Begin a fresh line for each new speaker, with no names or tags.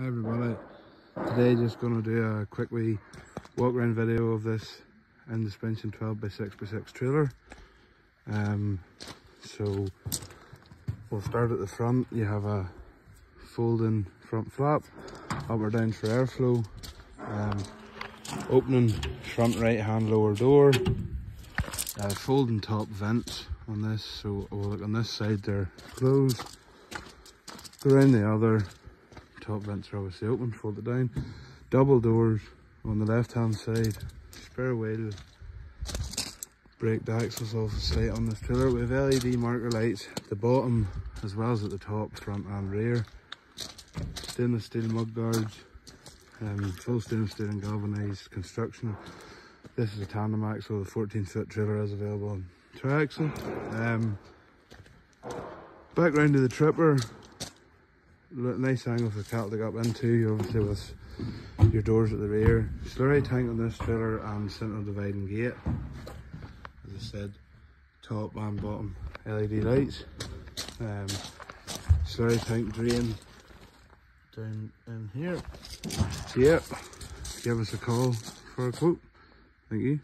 Hi everybody. Today just going to do a quick wee walk around video of this Indespension 12 by 6 by 6 trailer. Um, so we'll start at the front. You have a folding front flap, up or down for airflow, um, opening front right hand lower door, uh, folding top vents on this. So we'll look on this side they're closed. Around the other top vents are obviously open, fold it down. Double doors on the left hand side, spare wheel, brake axles off the sight on this trailer with LED marker lights at the bottom as well as at the top, front and rear. Stainless steel mud guards, um, full stainless steel and galvanized construction. This is a tandem axle, the 14 foot trailer is available on triaxle. Um, back round to the tripper, nice angle for cattle to get up into, obviously with your doors at the rear. Slurry tank on this trailer and central dividing gate. As I said, top and bottom LED lights. Um, slurry tank drain down in here. So yeah, give us a call for a quote. Thank you.